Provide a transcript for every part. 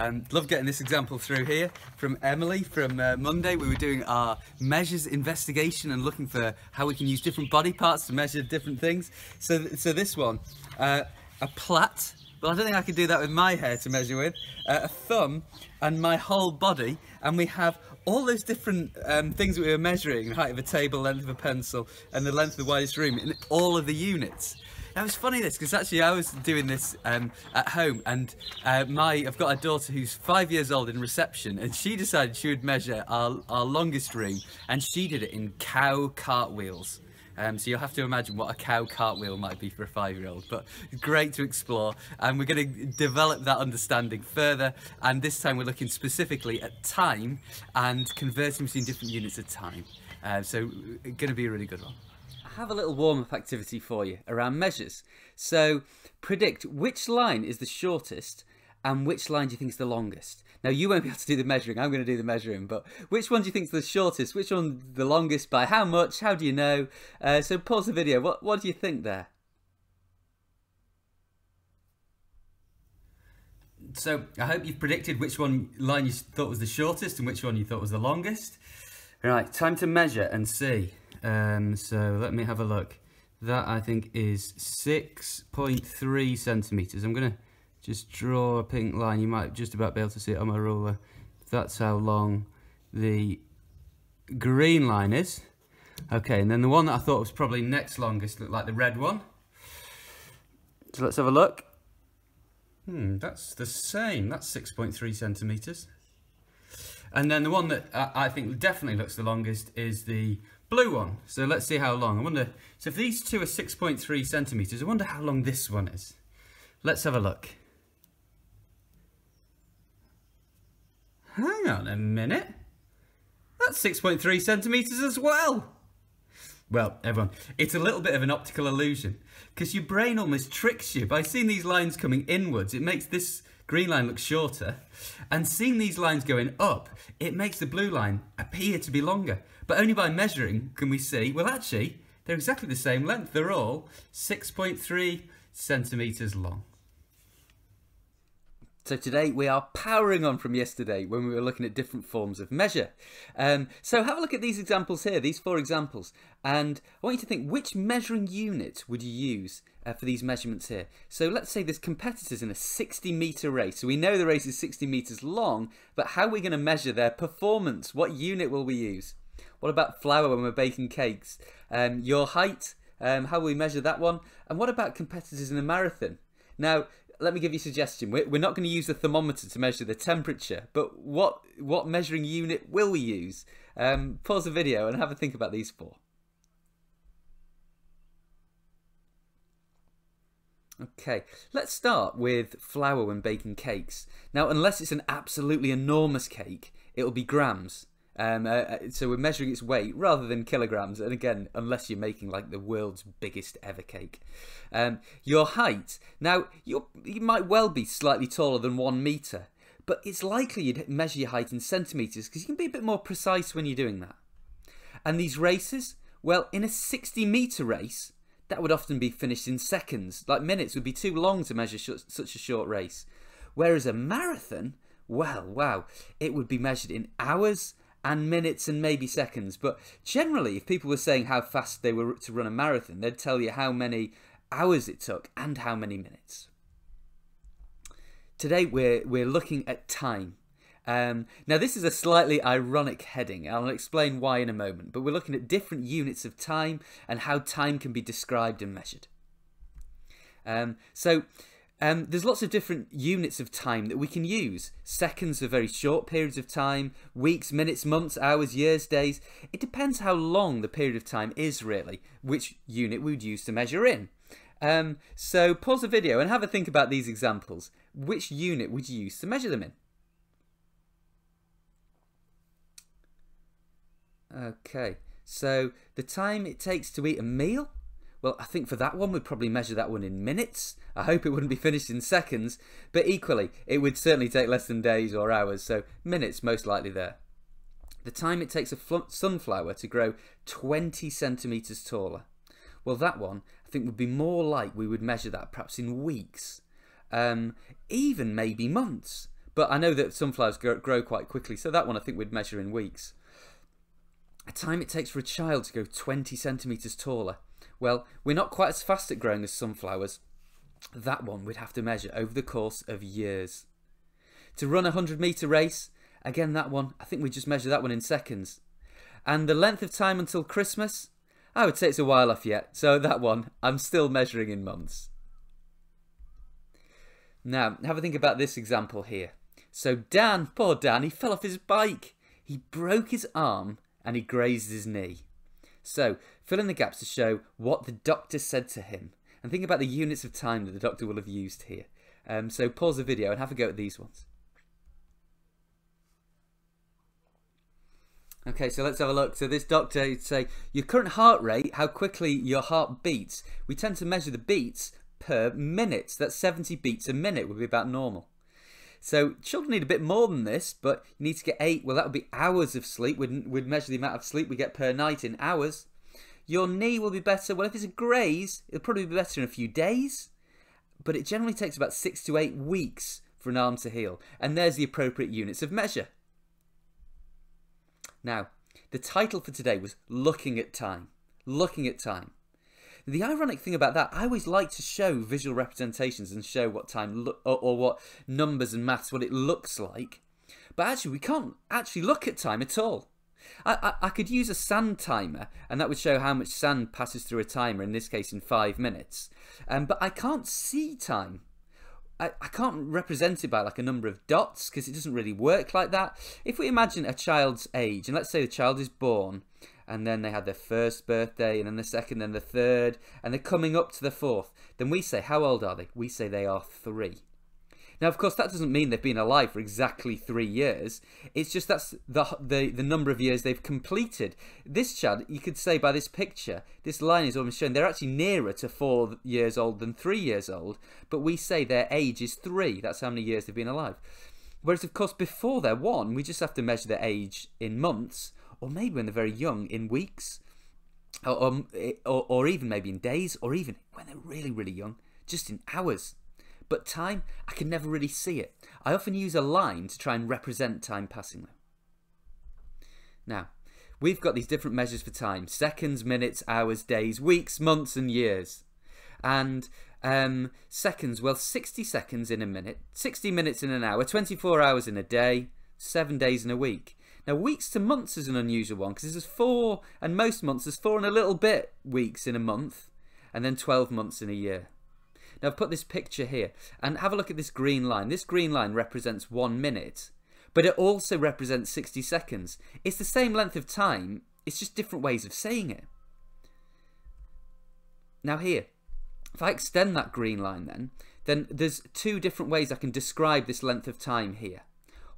Um, love getting this example through here from Emily from uh, Monday. We were doing our measures investigation and looking for how we can use different body parts to measure different things. So, so this one, uh, a plait, but I don't think I could do that with my hair to measure with, uh, a thumb and my whole body. And we have all those different um, things that we were measuring, height of a table, length of a pencil, and the length of the widest room in all of the units. Now was funny this because actually I was doing this um, at home and uh, my I've got a daughter who's five years old in reception and she decided she would measure our, our longest room and she did it in cow cartwheels. Um, so you'll have to imagine what a cow cartwheel might be for a five-year-old, but great to explore. And we're going to develop that understanding further. And this time we're looking specifically at time and converting between different units of time. Uh, so going to be a really good one have a little warm-up activity for you around measures. So predict which line is the shortest and which line do you think is the longest. Now you won't be able to do the measuring, I'm going to do the measuring, but which one do you think is the shortest, which one the longest, by how much, how do you know? Uh, so pause the video, what, what do you think there? So I hope you've predicted which one line you thought was the shortest and which one you thought was the longest. Right, time to measure and see. Um, so let me have a look. That I think is 6.3 centimetres. I'm to just draw a pink line. You might just about be able to see it on my ruler. That's how long the green line is. Okay, and then the one that I thought was probably next longest looked like the red one. So let's have a look. Hmm, that's the same. That's 6.3 centimetres. And then the one that I think definitely looks the longest is the blue one. So let's see how long. I wonder, so if these two are 6.3 centimetres, I wonder how long this one is. Let's have a look. Hang on a minute. That's 6.3 centimetres as well. Well, everyone, it's a little bit of an optical illusion because your brain almost tricks you by seeing these lines coming inwards. It makes this green line look shorter and seeing these lines going up, it makes the blue line appear to be longer. But only by measuring can we see, well actually, they're exactly the same length. They're all 6.3 centimetres long. So today we are powering on from yesterday when we were looking at different forms of measure. Um, so have a look at these examples here, these four examples, and I want you to think which measuring unit would you use uh, for these measurements here. So let's say there's competitors in a 60 metre race. So we know the race is 60 metres long, but how are we going to measure their performance? What unit will we use? What about flour when we're baking cakes? Um, your height, um, how will we measure that one? And what about competitors in a marathon? Now, let me give you a suggestion. We're, we're not going to use the thermometer to measure the temperature, but what what measuring unit will we use? Um, pause the video and have a think about these four. Okay, let's start with flour when baking cakes. Now, unless it's an absolutely enormous cake, it'll be grams. Um, uh, uh, so we're measuring its weight rather than kilograms. And again, unless you're making like the world's biggest ever cake. Um, your height. Now, you you might well be slightly taller than one meter, but it's likely you'd measure your height in centimeters because you can be a bit more precise when you're doing that. And these races, well, in a 60 meter race, that would often be finished in seconds. Like minutes would be too long to measure such a short race. Whereas a marathon, well, wow, it would be measured in hours and minutes and maybe seconds. But generally, if people were saying how fast they were to run a marathon, they'd tell you how many hours it took and how many minutes. Today, we're, we're looking at time. Um, now, this is a slightly ironic heading. I'll explain why in a moment, but we're looking at different units of time and how time can be described and measured. Um, so, um, there's lots of different units of time that we can use. Seconds are very short periods of time, weeks, minutes, months, hours, years, days. It depends how long the period of time is, really, which unit we would use to measure in. Um, so pause the video and have a think about these examples. Which unit would you use to measure them in? Okay, so the time it takes to eat a meal well, I think for that one, we'd probably measure that one in minutes. I hope it wouldn't be finished in seconds, but equally, it would certainly take less than days or hours, so minutes most likely there. The time it takes a sunflower to grow 20 centimetres taller. Well, that one, I think, would be more like we would measure that perhaps in weeks, um, even maybe months. But I know that sunflowers grow, quite quickly, so that one I think we'd measure in weeks. A time it takes for a child to go 20 centimetres taller. Well, we're not quite as fast at growing as sunflowers. That one we'd have to measure over the course of years. To run a 100 metre race, again that one, I think we just measure that one in seconds. And the length of time until Christmas, I would say it's a while off yet, so that one I'm still measuring in months. Now, have a think about this example here. So Dan, poor Dan, he fell off his bike. He broke his arm and he grazed his knee. So, fill in the gaps to show what the doctor said to him. And think about the units of time that the doctor will have used here. Um, so pause the video and have a go at these ones. Okay, so let's have a look. So this doctor would say, your current heart rate, how quickly your heart beats. We tend to measure the beats per minute. That's 70 beats a minute would be about normal. So children need a bit more than this, but you need to get eight. Well, that would be hours of sleep. We'd, we'd measure the amount of sleep we get per night in hours. Your knee will be better. Well, if it's a graze, it'll probably be better in a few days. But it generally takes about six to eight weeks for an arm to heal. And there's the appropriate units of measure. Now, the title for today was Looking at Time. Looking at Time. The ironic thing about that, I always like to show visual representations and show what time lo- or, or what numbers and maths, what it looks like. But actually, we can't actually look at time at all. I, I, I, could use a sand timer, and that would show how much sand passes through a timer, in this case in five minutes. Um, but I can't see time. I, I can't represent it by like a number of dots because it doesn't really work like that. If we imagine a child's age, and let's say the child is born, and then they had their first birthday, and then the second, then the third, and they're coming up to the fourth, then we say, how old are they? We say they are three. Now, of course, that doesn't mean they've been alive for exactly three years. It's just that's the, the, the number of years they've completed. This child, you could say by this picture, this line is almost showing they're actually nearer to four years old than three years old, but we say their age is three. That's how many years they've been alive. Whereas, of course, before they're one, we just have to measure their age in months, or maybe when they're very young, in weeks, or, or, or even maybe in days, or even when they're really, really young, just in hours. But time, I can never really see it. I often use a line to try and represent time passing though. Now, we've got these different measures for time. Seconds, minutes, hours, days, weeks, months and years. And um, seconds, well, 60 seconds in a minute, 60 minutes in an hour, 24 hours in a day, 7 days in a week. Now, weeks to months is an unusual one because there's four, and most months there's four and a little bit weeks in a month, and then 12 months in a year. Now I've put this picture here and have a look at this green line. This green line represents one minute, but it also represents 60 seconds. It's the same length of time, it's just different ways of saying it. Now here, if I extend that green line then, then there's two different ways I can describe this length of time here.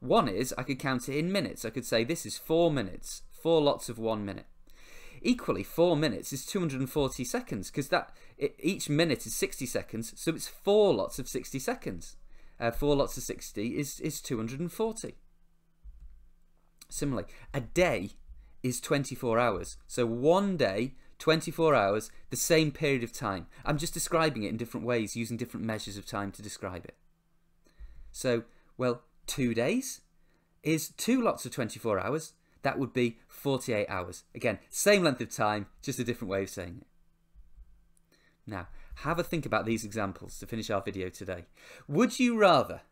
One is I could count it in minutes. I could say this is four minutes, four lots of one minute. Equally, four minutes is 240 seconds because that it, each minute is 60 seconds, so it's four lots of 60 seconds. Uh, four lots of 60 is, is 240. Similarly, a day is 24 hours. So one day, 24 hours, the same period of time. I'm just describing it in different ways, using different measures of time to describe it. So, well, two days is two lots of 24 hours that would be 48 hours. Again, same length of time, just a different way of saying it. Now, have a think about these examples to finish our video today. Would you rather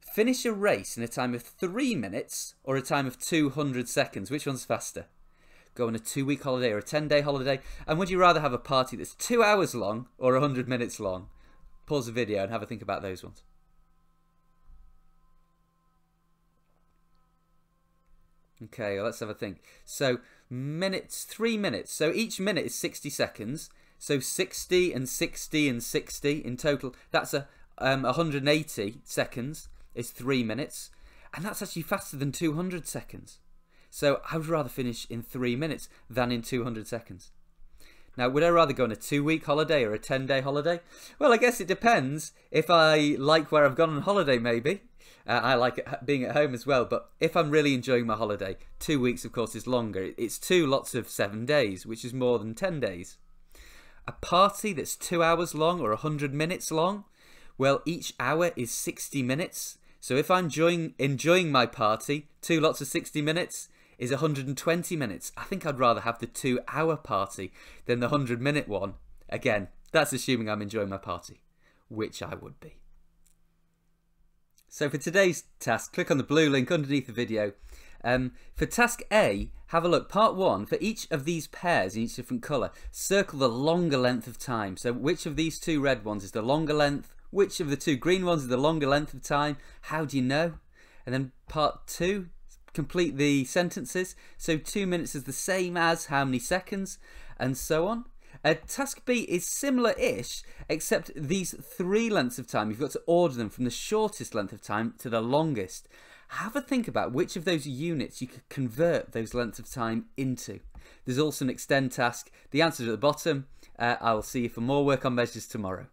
finish a race in a time of 3 minutes or a time of 200 seconds? Which one's faster? Go on a two week holiday or a 10 day holiday? And would you rather have a party that's 2 hours long or 100 minutes long? Pause the video and have a think about those ones. Okay, well, let's have a think. So minutes, three minutes. So each minute is 60 seconds. So 60 and 60 and 60 in total. That's a um, 180 seconds is three minutes. And that's actually faster than 200 seconds. So I would rather finish in three minutes than in 200 seconds. Now, would I rather go on a two week holiday or a 10 day holiday? Well, I guess it depends. If I like where I've gone on holiday, maybe. Uh, I like it, being at home as well, but if I'm really enjoying my holiday, two weeks, of course, is longer. It's two lots of seven days, which is more than 10 days. A party that's two hours long or 100 minutes long, well, each hour is 60 minutes. So if I'm enjoying, enjoying my party, two lots of 60 minutes is 120 minutes. I think I'd rather have the two hour party than the 100 minute one. Again, that's assuming I'm enjoying my party, which I would be. So for today's task, click on the blue link underneath the video. Um, for task A, have a look. Part one, for each of these pairs in each different colour, circle the longer length of time. So which of these two red ones is the longer length? Which of the two green ones is the longer length of time? How do you know? And then part two, complete the sentences. So two minutes is the same as how many seconds, and so on. Uh, task B is similar-ish, except these three lengths of time, you've got to order them from the shortest length of time to the longest. Have a think about which of those units you could convert those lengths of time into. There's also an extend task. The answer's at the bottom. Uh, I will see you for more work on measures tomorrow.